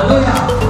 什么